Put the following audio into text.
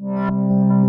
Música